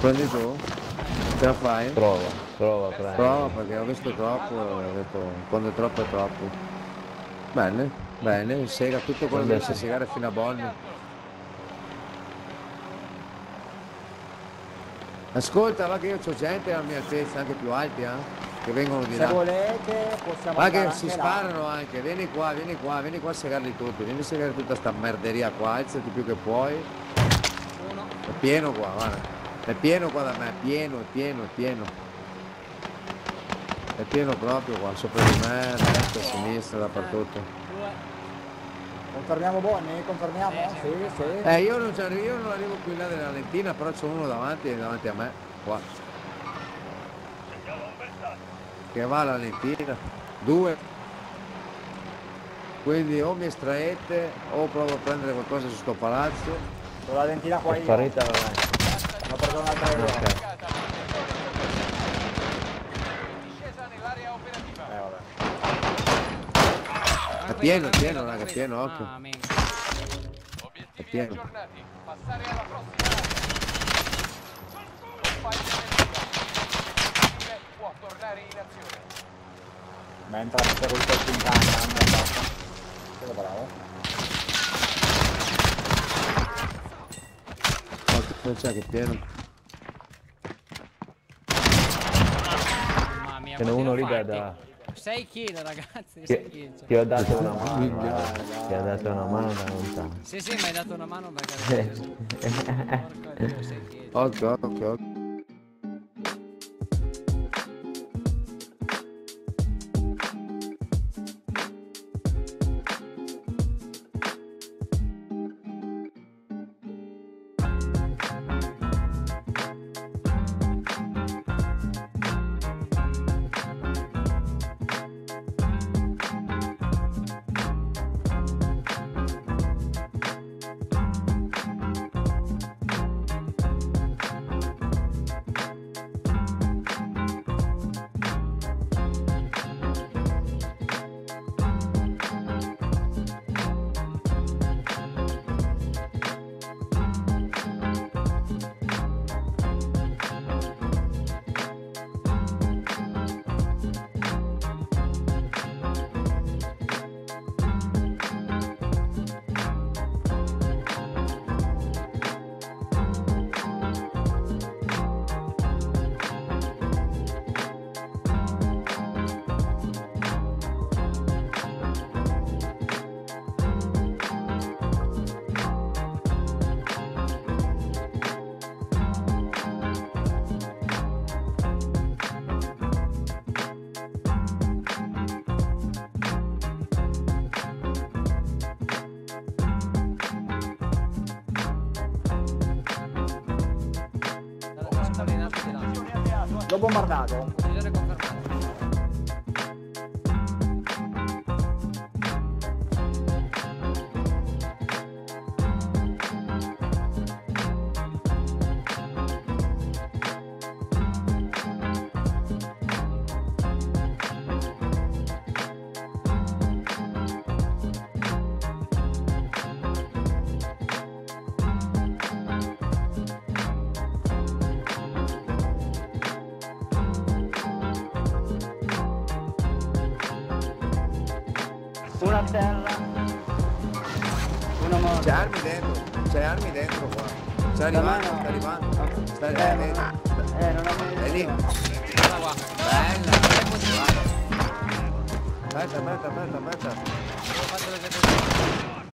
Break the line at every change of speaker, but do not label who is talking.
prendi tu? Ce la fai?
Prova, prova, prova.
Prova perché ho visto troppo, ho detto quando è troppo è troppo. Bene, bene, sega tutto quello che deve segare fino a Bonn. Ascolta, va che io ho gente alla mia altezza, anche più alti, eh? Che vengono di
Se
là.
volete possiamo
Ma
andare
che si
anche là.
sparano anche, vieni qua, vieni qua, vieni qua a segarli tutti, vieni a segare tutta sta merderia qua, alzati più che puoi.
Uno.
È pieno qua, guarda. È pieno qua da me, è pieno, è pieno, è pieno. È pieno proprio qua, sopra di me, a destra, a sinistra, dappertutto.
Confermiamo Bonnie? Confermiamo?
Sì,
Sì, sì.
Eh, io non, ci arrivo, io non arrivo più in là della lentina, però c'è uno davanti, davanti a me, qua. Che va alla lentina. Due. Quindi o mi estraete o provo a prendere qualcosa su sto palazzo.
Con la lentina qua io.
sparita la
Ho preso un'altra io.
Ok.
Discesa nell'area operativa.
Eh vabbè.
È pieno, è pieno, raga, è pieno, occhio.
Ah.
Obiettivi
pieno.
aggiornati. Passare alla prossima può tornare in azione.
Mentre per il colpo in canna, andata. Quello bravo.
Non c'è che è pieno.
Mamma mia.
Ce n'è uno lì da...
fatti?
da...
6 kg ragazzi, 6
Ti,
kg.
ti ho dato una mano, guarda. ti ho dato una mano da lontano.
Sì, sì, mi hai dato una mano perché Porca Dio, 6 kg.
Occhio, occhio, occhio.
L'ho bombardato. Una a terra. Una morta.
C'è armi dentro, c'è armi dentro qua. Sta arrivando, sta arrivando. Sta
Eh,
arrivando.
Eh, non ho
È lì.
Guarda qua.
Bella. Aspetta, aspetta, aspetta, aspetta.